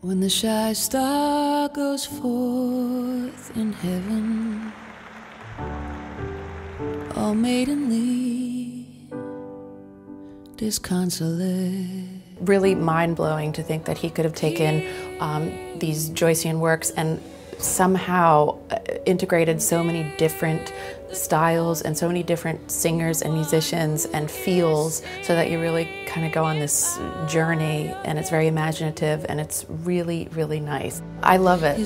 When the shy star goes forth in heaven, all maidenly, disconsolate. Really mind blowing to think that he could have taken um, these Joycean works and somehow uh, integrated so many different styles and so many different singers and musicians and feels so that you really kind of go on this journey and it's very imaginative and it's really, really nice. I love it.